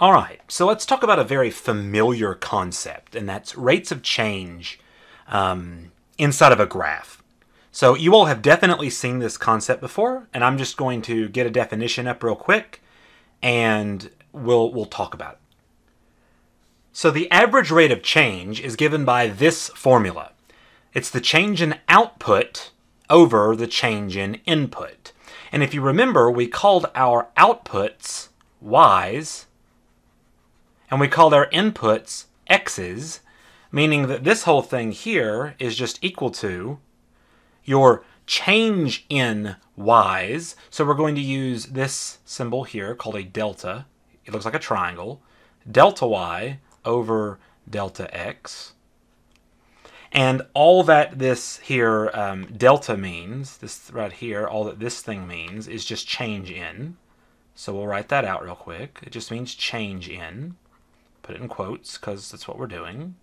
All right, so let's talk about a very familiar concept, and that's rates of change um, inside of a graph. So you all have definitely seen this concept before, and I'm just going to get a definition up real quick, and we'll we'll talk about it. So the average rate of change is given by this formula. It's the change in output over the change in input. And if you remember, we called our outputs y's and we call our inputs x's, meaning that this whole thing here is just equal to your change in y's. So we're going to use this symbol here called a delta. It looks like a triangle. Delta y over delta x. And all that this here um, delta means, this right here, all that this thing means is just change in. So we'll write that out real quick. It just means change in. Put it in quotes because that's what we're doing.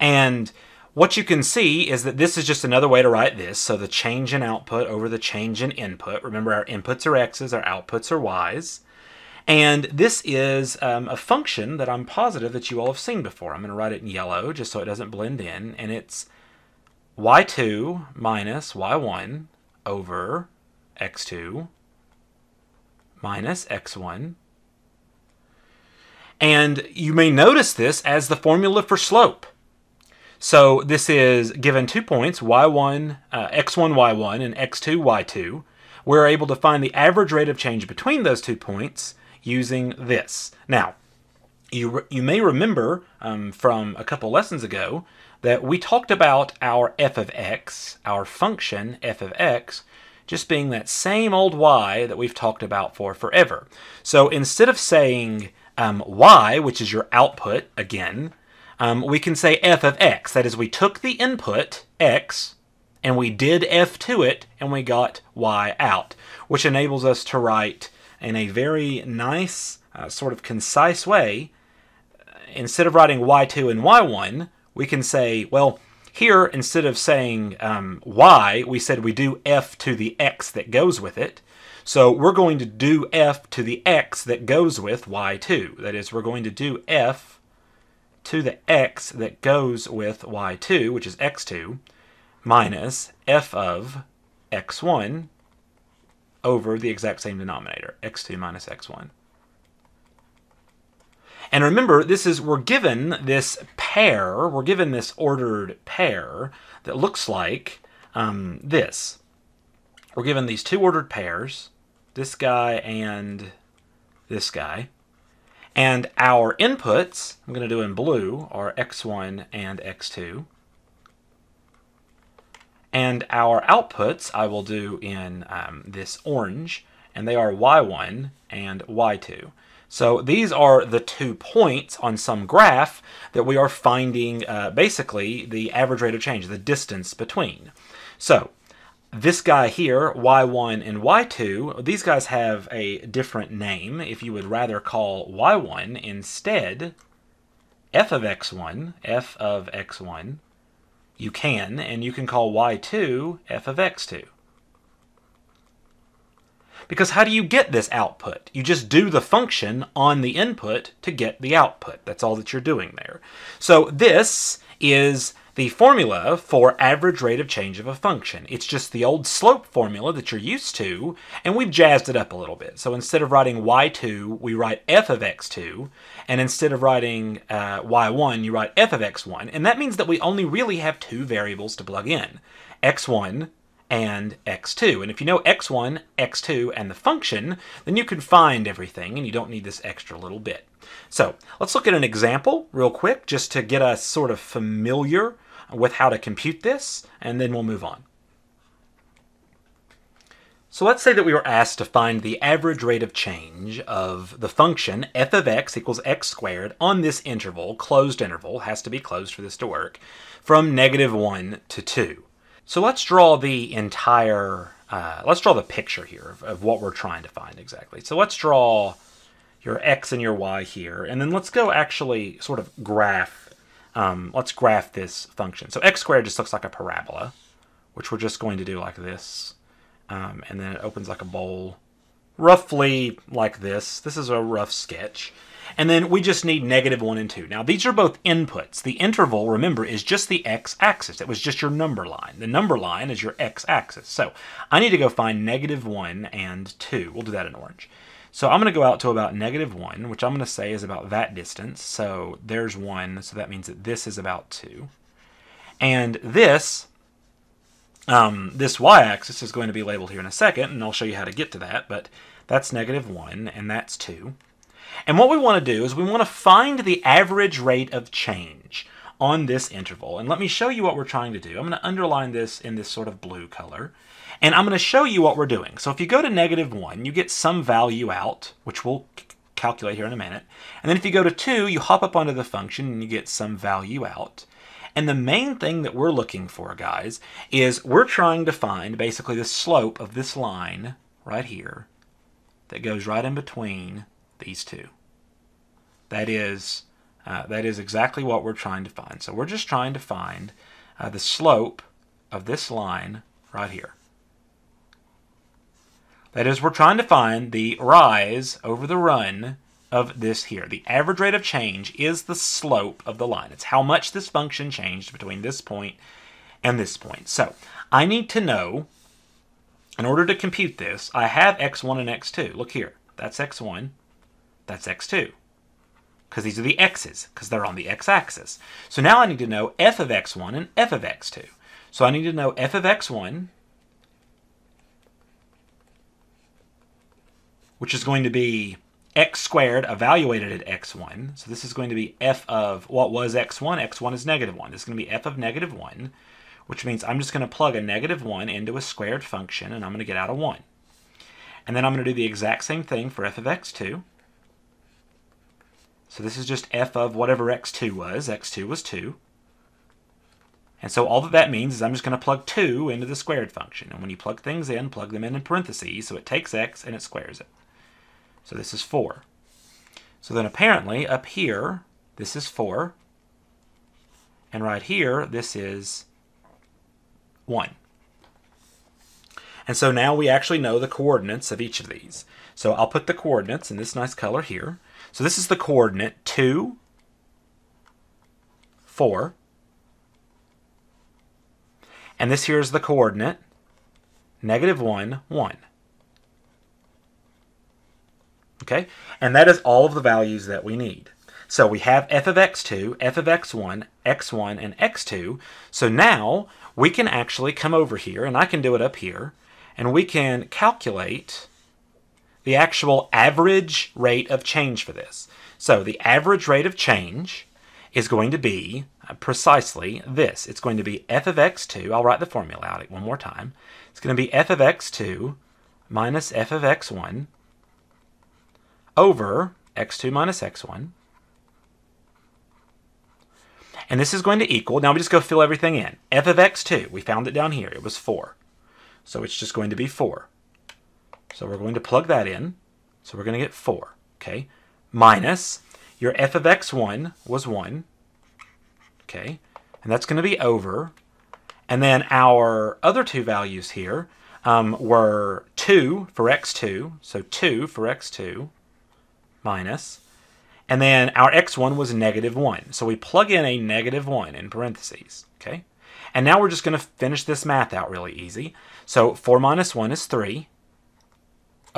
And what you can see is that this is just another way to write this. So the change in output over the change in input. Remember, our inputs are x's, our outputs are y's. And this is um, a function that I'm positive that you all have seen before. I'm going to write it in yellow just so it doesn't blend in. And it's y2 minus y1 over x2 minus x1 and you may notice this as the formula for slope. So this is given two points, y1, uh, x1, y1, and x2, y2. We're able to find the average rate of change between those two points using this. Now, you, you may remember um, from a couple lessons ago that we talked about our f of x, our function f of x, just being that same old y that we've talked about for forever. So instead of saying um, y, which is your output again, um, we can say f of x. That is, we took the input, x, and we did f to it, and we got y out, which enables us to write in a very nice, uh, sort of concise way. Instead of writing y2 and y1, we can say, well, here, instead of saying um, y, we said we do f to the x that goes with it. So we're going to do f to the x that goes with y2. That is, we're going to do f to the x that goes with y2, which is x2, minus f of x1 over the exact same denominator, x2 minus x1. And remember, this is we're given this pair, we're given this ordered pair that looks like um, this. We're given these two ordered pairs, this guy and this guy. And our inputs, I'm going to do in blue, are x1 and x2. And our outputs, I will do in um, this orange, and they are y1 and y2. So these are the two points on some graph that we are finding uh, basically the average rate of change, the distance between. So this guy here, y1 and y2, these guys have a different name. If you would rather call y1 instead f of x1, f of x1, you can, and you can call y2 f of x2. Because how do you get this output? You just do the function on the input to get the output. That's all that you're doing there. So this is the formula for average rate of change of a function. It's just the old slope formula that you're used to, and we've jazzed it up a little bit. So instead of writing y2, we write f of x2, and instead of writing uh, y1, you write f of x1, and that means that we only really have two variables to plug in, x1 and x2. And if you know x1, x2, and the function, then you can find everything and you don't need this extra little bit. So let's look at an example real quick just to get us sort of familiar with how to compute this, and then we'll move on. So let's say that we were asked to find the average rate of change of the function f of x equals x squared on this interval, closed interval, has to be closed for this to work, from negative 1 to 2. So let's draw the entire, uh, let's draw the picture here of, of what we're trying to find exactly. So let's draw your x and your y here, and then let's go actually sort of graph um, let's graph this function. So x squared just looks like a parabola, which we're just going to do like this. Um, and then it opens like a bowl, roughly like this. This is a rough sketch. And then we just need negative 1 and 2. Now, these are both inputs. The interval, remember, is just the x-axis. It was just your number line. The number line is your x-axis. So I need to go find negative 1 and 2. We'll do that in orange. So I'm going to go out to about negative 1, which I'm going to say is about that distance. So there's 1, so that means that this is about 2. And this, um, this y-axis is going to be labeled here in a second, and I'll show you how to get to that, but that's negative 1, and that's 2. And what we want to do is we want to find the average rate of change on this interval. And let me show you what we're trying to do. I'm going to underline this in this sort of blue color. And I'm going to show you what we're doing. So if you go to negative 1, you get some value out, which we'll calculate here in a minute. And then if you go to 2, you hop up onto the function and you get some value out. And the main thing that we're looking for, guys, is we're trying to find basically the slope of this line right here that goes right in between these two. That is, uh, that is exactly what we're trying to find. So we're just trying to find uh, the slope of this line right here. That is, we're trying to find the rise over the run of this here. The average rate of change is the slope of the line. It's how much this function changed between this point and this point. So I need to know, in order to compute this, I have x1 and x2. Look here. That's x1 that's x2. Because these are the x's, because they're on the x-axis. So now I need to know f of x1 and f of x2. So I need to know f of x1, which is going to be x squared evaluated at x1. So this is going to be f of what was x1. x1 is negative 1. This is going to be f of negative 1, which means I'm just going to plug a negative 1 into a squared function, and I'm going to get out a 1. And then I'm going to do the exact same thing for f of x2. So this is just f of whatever x2 was. x2 was 2. And so all that that means is I'm just going to plug 2 into the squared function. And when you plug things in, plug them in in parentheses. So it takes x and it squares it. So this is 4. So then apparently up here, this is 4. And right here, this is 1. And so now we actually know the coordinates of each of these. So I'll put the coordinates in this nice color here. So this is the coordinate 2, 4. And this here is the coordinate negative 1, 1. Okay? And that is all of the values that we need. So we have f of x2, f of x1, x1, and x2. So now we can actually come over here, and I can do it up here, and we can calculate the actual average rate of change for this. So the average rate of change is going to be uh, precisely this. It's going to be f of x2. I'll write the formula out one more time. It's going to be f of x2 minus f of x1 over x2 minus x1. And this is going to equal, now we just go fill everything in. f of x2, we found it down here. It was 4. So it's just going to be 4. So we're going to plug that in. So we're going to get 4, okay? Minus your f of x1 was 1, okay? And that's going to be over. And then our other two values here um, were 2 for x2, so 2 for x2 minus. And then our x1 was negative 1. So we plug in a negative 1 in parentheses, okay? And now we're just going to finish this math out really easy. So 4 minus 1 is 3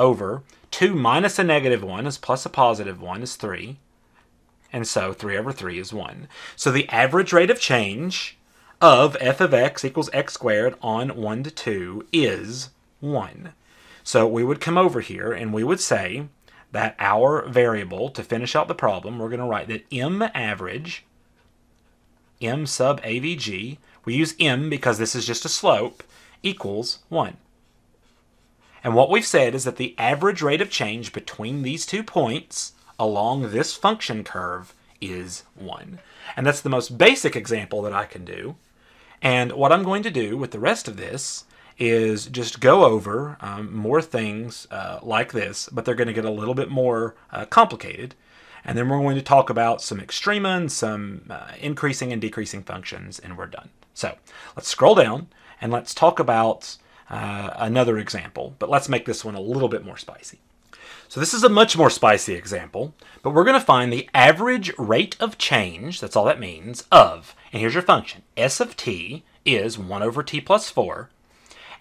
over 2 minus a negative 1 is plus a positive 1 is 3. And so 3 over 3 is 1. So the average rate of change of f of x equals x squared on 1 to 2 is 1. So we would come over here and we would say that our variable, to finish out the problem, we're going to write that m average, m sub avg, we use m because this is just a slope, equals 1. And what we've said is that the average rate of change between these two points along this function curve is 1. And that's the most basic example that I can do. And what I'm going to do with the rest of this is just go over um, more things uh, like this, but they're going to get a little bit more uh, complicated. And then we're going to talk about some extrema and some uh, increasing and decreasing functions, and we're done. So let's scroll down and let's talk about uh, another example, but let's make this one a little bit more spicy. So this is a much more spicy example, but we're going to find the average rate of change, that's all that means, of, and here's your function, s of t is 1 over t plus 4,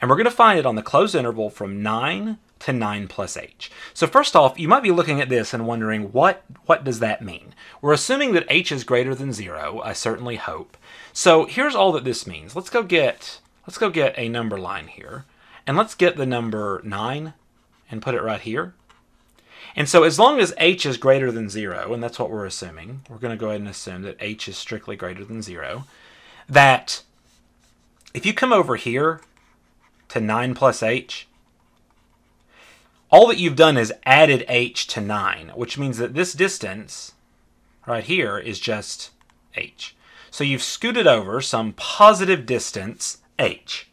and we're going to find it on the closed interval from 9 to 9 plus h. So first off, you might be looking at this and wondering, what, what does that mean? We're assuming that h is greater than 0, I certainly hope. So here's all that this means. Let's go get, let's go get a number line here, and let's get the number 9 and put it right here. And so as long as h is greater than 0, and that's what we're assuming, we're going to go ahead and assume that h is strictly greater than 0, that if you come over here to 9 plus h, all that you've done is added h to 9, which means that this distance right here is just h. So you've scooted over some positive distance h.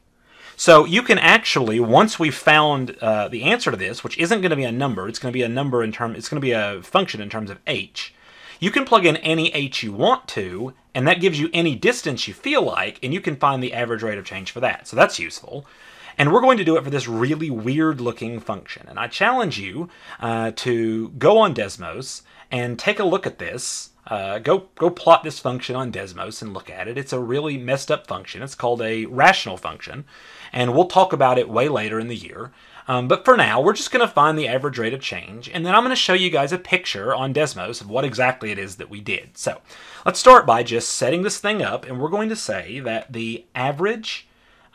So you can actually, once we've found uh, the answer to this, which isn't going to be a number, it's going to be a number in term, it's going to be a function in terms of h. You can plug in any h you want to, and that gives you any distance you feel like, and you can find the average rate of change for that. So that's useful. And we're going to do it for this really weird looking function. And I challenge you uh, to go on Desmos and take a look at this uh, go go plot this function on Desmos and look at it. It's a really messed up function. It's called a rational function, and we'll talk about it way later in the year. Um, but for now, we're just going to find the average rate of change, and then I'm going to show you guys a picture on Desmos of what exactly it is that we did. So let's start by just setting this thing up, and we're going to say that the average,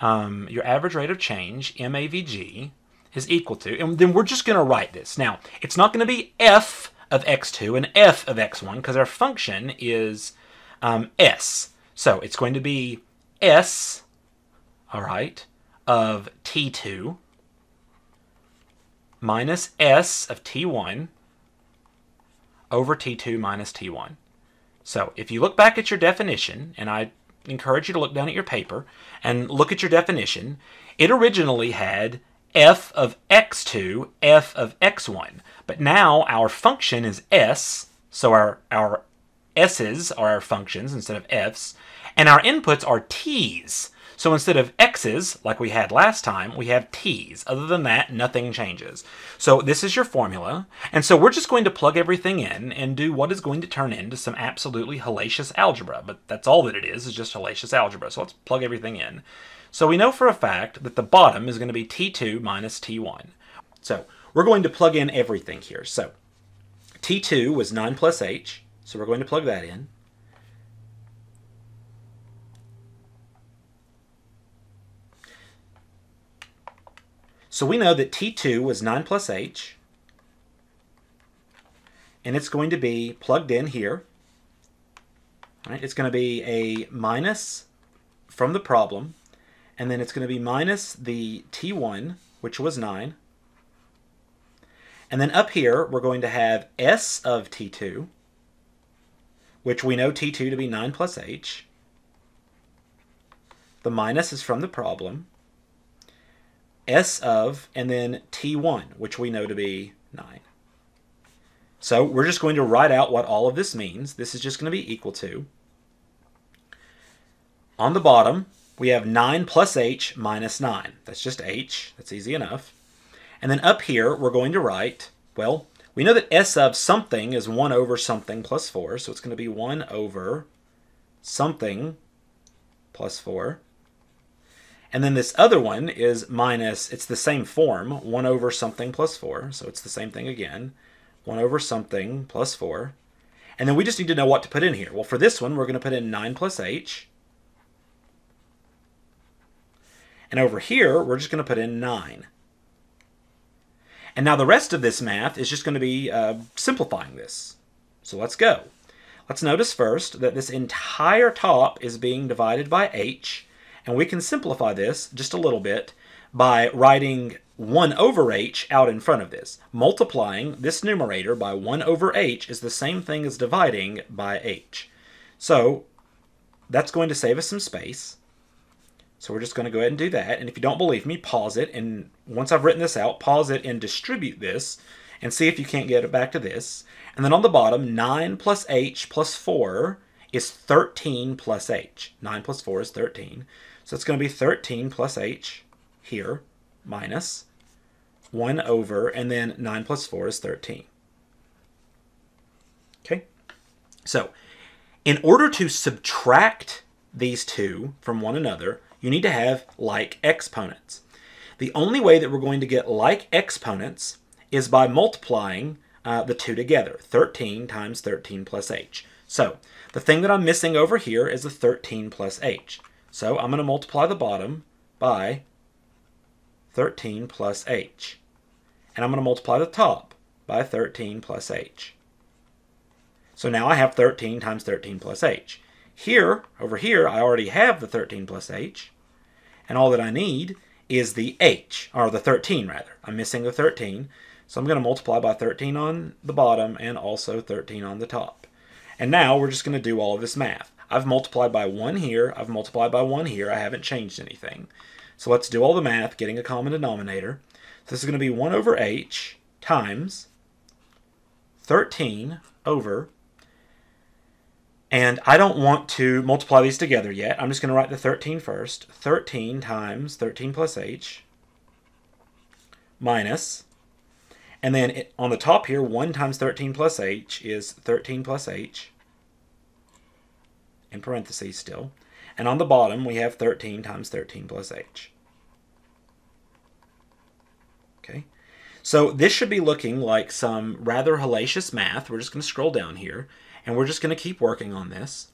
um, your average rate of change, MAVG, is equal to, and then we're just going to write this. Now, it's not going to be F of x2 and f of x1 because our function is um, s. So it's going to be s, all right, of t2 minus s of t1 over t2 minus t1. So if you look back at your definition, and I encourage you to look down at your paper and look at your definition, it originally had f of x2, f of x1. But now our function is s, so our, our s's are our functions instead of f's, and our inputs are t's. So instead of x's, like we had last time, we have t's. Other than that, nothing changes. So this is your formula, and so we're just going to plug everything in and do what is going to turn into some absolutely hellacious algebra. But that's all that it is, is just hellacious algebra. So let's plug everything in. So we know for a fact that the bottom is going to be T2 minus T1. So we're going to plug in everything here. So T2 was 9 plus H, so we're going to plug that in. So we know that T2 was 9 plus H, and it's going to be plugged in here. Right? It's going to be a minus from the problem and then it's going to be minus the t1, which was 9. And then up here, we're going to have s of t2, which we know t2 to be 9 plus h. The minus is from the problem. S of, and then t1, which we know to be 9. So we're just going to write out what all of this means. This is just going to be equal to. On the bottom, we have 9 plus h minus 9. That's just h. That's easy enough. And then up here, we're going to write, well, we know that s of something is 1 over something plus 4, so it's going to be 1 over something plus 4. And then this other one is minus, it's the same form, 1 over something plus 4, so it's the same thing again, 1 over something plus 4. And then we just need to know what to put in here. Well, for this one, we're going to put in 9 plus h, And over here, we're just going to put in 9. And now the rest of this math is just going to be uh, simplifying this. So let's go. Let's notice first that this entire top is being divided by h, and we can simplify this just a little bit by writing 1 over h out in front of this. Multiplying this numerator by 1 over h is the same thing as dividing by h. So that's going to save us some space. So we're just going to go ahead and do that. And if you don't believe me, pause it. And once I've written this out, pause it and distribute this and see if you can't get it back to this. And then on the bottom, 9 plus h plus 4 is 13 plus h. 9 plus 4 is 13. So it's going to be 13 plus h here minus 1 over, and then 9 plus 4 is 13. Okay? So, in order to subtract these two from one another, you need to have like exponents. The only way that we're going to get like exponents is by multiplying uh, the two together, 13 times 13 plus h. So, the thing that I'm missing over here is the 13 plus h. So, I'm going to multiply the bottom by 13 plus h. And I'm going to multiply the top by 13 plus h. So now I have 13 times 13 plus h. Here, over here, I already have the 13 plus h. And all that I need is the h, or the 13 rather. I'm missing the 13. So I'm going to multiply by 13 on the bottom and also 13 on the top. And now we're just going to do all of this math. I've multiplied by 1 here. I've multiplied by 1 here. I haven't changed anything. So let's do all the math, getting a common denominator. So this is going to be 1 over h times 13 over, and I don't want to multiply these together yet. I'm just going to write the 13 first. 13 times 13 plus h minus, and then it, on the top here, 1 times 13 plus h is 13 plus h, in parentheses still. And on the bottom, we have 13 times 13 plus h. Okay, so this should be looking like some rather hellacious math. We're just going to scroll down here, and we're just going to keep working on this.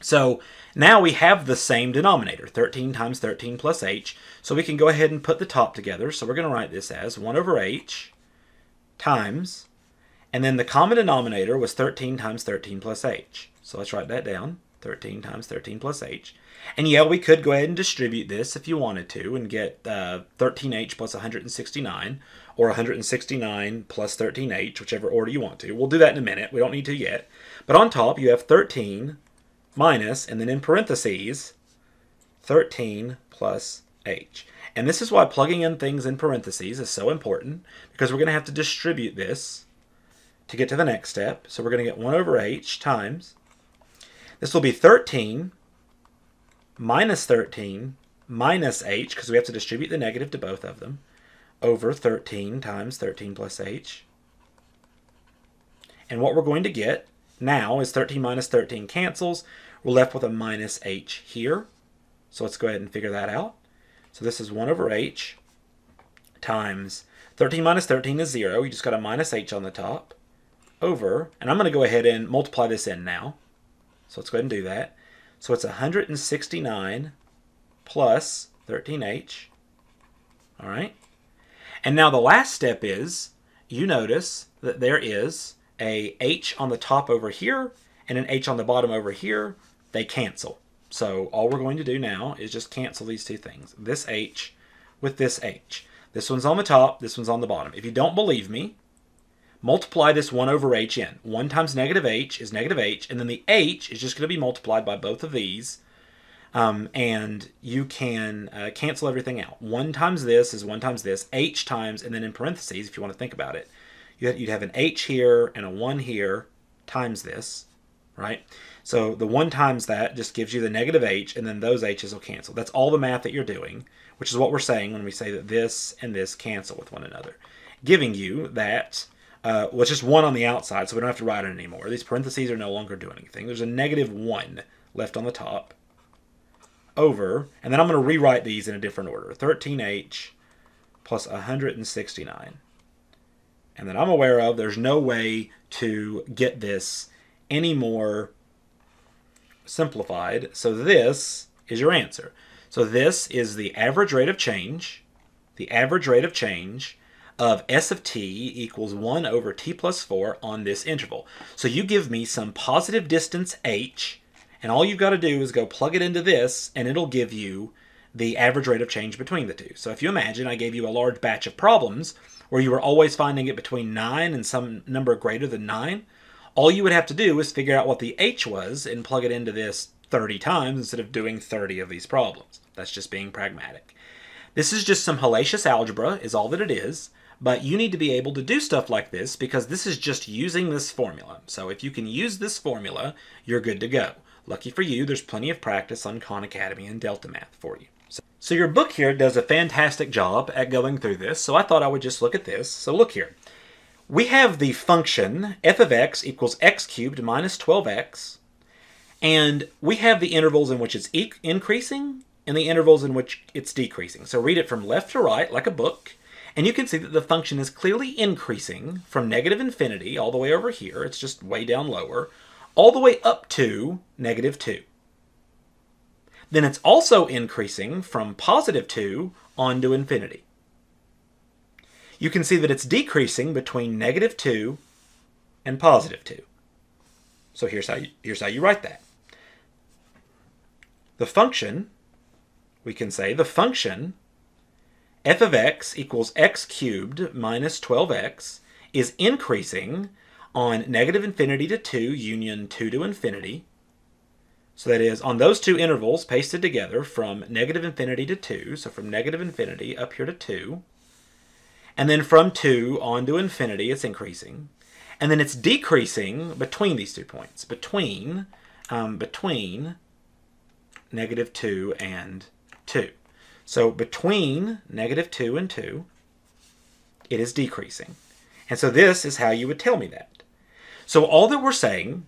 So now we have the same denominator, 13 times 13 plus h. So we can go ahead and put the top together. So we're going to write this as 1 over h times, and then the common denominator was 13 times 13 plus h. So let's write that down. 13 times 13 plus h. And yeah, we could go ahead and distribute this if you wanted to and get uh, 13h plus 169 or 169 plus 13h, whichever order you want to. We'll do that in a minute. We don't need to yet. But on top, you have 13 minus, and then in parentheses, 13 plus h. And this is why plugging in things in parentheses is so important, because we're going to have to distribute this to get to the next step. So we're going to get 1 over h times this will be 13 minus 13 minus h, because we have to distribute the negative to both of them, over 13 times 13 plus h. And what we're going to get now is 13 minus 13 cancels. We're left with a minus h here. So let's go ahead and figure that out. So this is 1 over h times 13 minus 13 is 0. You just got a minus h on the top over, and I'm going to go ahead and multiply this in now. So let's go ahead and do that. So it's 169 plus 13h. All right. And now the last step is you notice that there is a h on the top over here and an h on the bottom over here. They cancel. So all we're going to do now is just cancel these two things. This h with this h. This one's on the top, this one's on the bottom. If you don't believe me, multiply this 1 over h in. 1 times negative h is negative h, and then the h is just going to be multiplied by both of these. Um, and you can uh, cancel everything out. 1 times this is 1 times this, h times, and then in parentheses, if you want to think about it, you'd have an h here and a 1 here times this, right? So the 1 times that just gives you the negative h, and then those h's will cancel. That's all the math that you're doing, which is what we're saying when we say that this and this cancel with one another, giving you that uh, it's just one on the outside, so we don't have to write it anymore. These parentheses are no longer doing anything. There's a negative 1 left on the top over, and then I'm going to rewrite these in a different order. 13h plus 169. And that I'm aware of, there's no way to get this any more simplified. So this is your answer. So this is the average rate of change, the average rate of change of s of t equals 1 over t plus 4 on this interval. So you give me some positive distance h, and all you've got to do is go plug it into this, and it'll give you the average rate of change between the two. So if you imagine I gave you a large batch of problems where you were always finding it between 9 and some number greater than 9, all you would have to do is figure out what the h was and plug it into this 30 times instead of doing 30 of these problems. That's just being pragmatic. This is just some hellacious algebra, is all that it is. But you need to be able to do stuff like this because this is just using this formula. So if you can use this formula, you're good to go. Lucky for you, there's plenty of practice on Khan Academy and Delta Math for you. So your book here does a fantastic job at going through this, so I thought I would just look at this. So look here. We have the function f of x equals x cubed minus 12x, and we have the intervals in which it's e increasing and the intervals in which it's decreasing. So read it from left to right like a book, and you can see that the function is clearly increasing from negative infinity all the way over here, it's just way down lower, all the way up to negative 2 then it's also increasing from positive 2 on to infinity. You can see that it's decreasing between negative 2 and positive 2. So here's how you, here's how you write that. The function, we can say the function f of x equals x cubed minus 12x is increasing on negative infinity to 2 union 2 to infinity so that is, on those two intervals pasted together from negative infinity to 2, so from negative infinity up here to 2, and then from 2 on to infinity, it's increasing. And then it's decreasing between these two points, between, um, between negative 2 and 2. So between negative 2 and 2, it is decreasing. And so this is how you would tell me that. So all that we're saying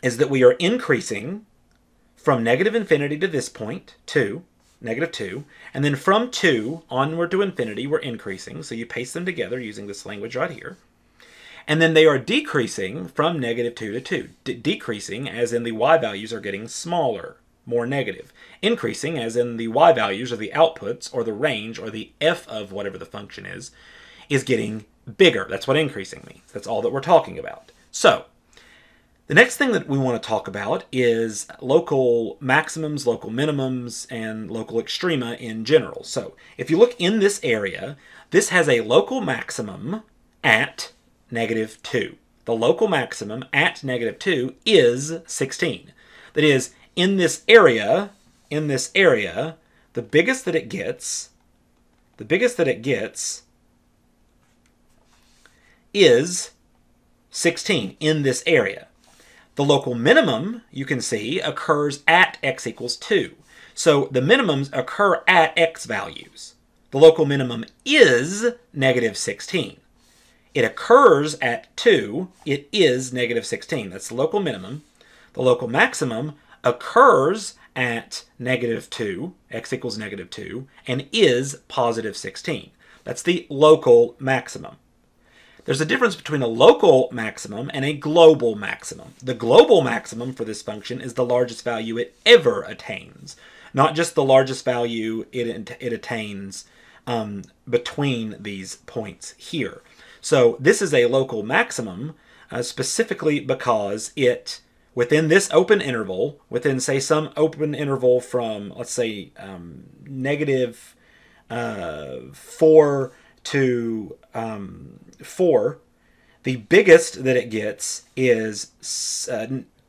is that we are increasing from negative infinity to this point, 2, negative 2, and then from 2 onward to infinity, we're increasing. So you paste them together using this language right here. And then they are decreasing from negative 2 to 2. De decreasing as in the y values are getting smaller, more negative. Increasing as in the y values or the outputs or the range or the f of whatever the function is, is getting bigger. That's what increasing means. That's all that we're talking about. So the next thing that we want to talk about is local maximums, local minimums, and local extrema in general. So if you look in this area, this has a local maximum at negative 2. The local maximum at negative 2 is 16. That is, in this area, in this area, the biggest that it gets, the biggest that it gets is 16 in this area. The local minimum, you can see, occurs at x equals 2. So the minimums occur at x values. The local minimum is negative 16. It occurs at 2. It is negative 16. That's the local minimum. The local maximum occurs at negative 2, x equals negative 2, and is positive 16. That's the local maximum. There's a difference between a local maximum and a global maximum. The global maximum for this function is the largest value it ever attains, not just the largest value it, it attains um, between these points here. So this is a local maximum uh, specifically because it, within this open interval, within, say, some open interval from, let's say, um, negative, uh, 4 to um, 4, the biggest that it gets is uh,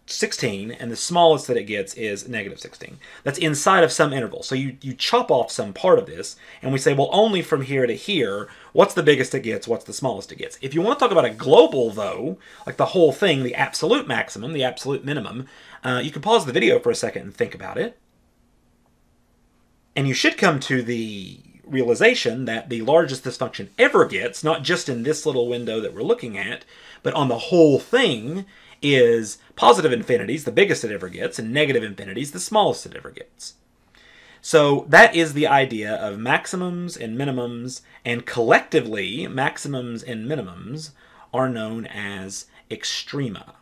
16, and the smallest that it gets is negative 16. That's inside of some interval. So you, you chop off some part of this, and we say, well, only from here to here, what's the biggest it gets, what's the smallest it gets. If you want to talk about a global, though, like the whole thing, the absolute maximum, the absolute minimum, uh, you can pause the video for a second and think about it. And you should come to the realization that the largest this function ever gets, not just in this little window that we're looking at, but on the whole thing, is positive infinities, the biggest it ever gets, and negative infinities, the smallest it ever gets. So that is the idea of maximums and minimums, and collectively, maximums and minimums are known as extrema.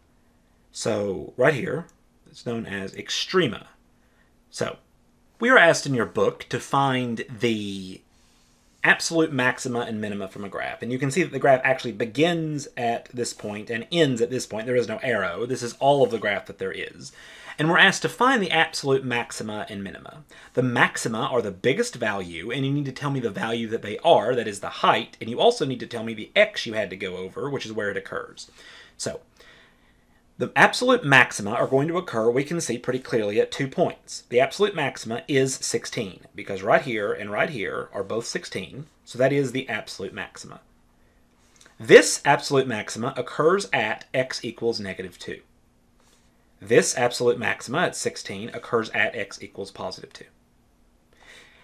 So right here, it's known as extrema. So we are asked in your book to find the absolute maxima and minima from a graph. And you can see that the graph actually begins at this point and ends at this point. There is no arrow. This is all of the graph that there is. And we're asked to find the absolute maxima and minima. The maxima are the biggest value, and you need to tell me the value that they are, that is the height, and you also need to tell me the x you had to go over, which is where it occurs. So the absolute maxima are going to occur, we can see pretty clearly at two points. The absolute maxima is 16, because right here and right here are both 16, so that is the absolute maxima. This absolute maxima occurs at x equals negative 2. This absolute maxima at 16 occurs at x equals positive 2.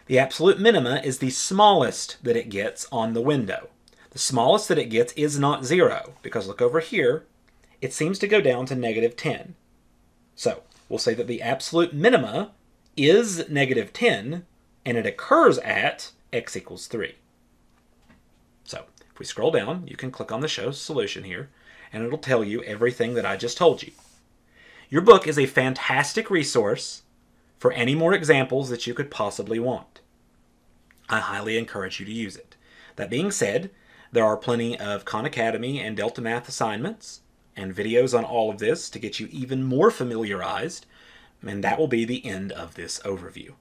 The absolute minima is the smallest that it gets on the window. The smallest that it gets is not 0, because look over here, it seems to go down to negative 10. So we'll say that the absolute minima is negative 10, and it occurs at x equals 3. So if we scroll down, you can click on the show solution here, and it'll tell you everything that I just told you. Your book is a fantastic resource for any more examples that you could possibly want. I highly encourage you to use it. That being said, there are plenty of Khan Academy and Delta Math assignments and videos on all of this to get you even more familiarized, and that will be the end of this overview.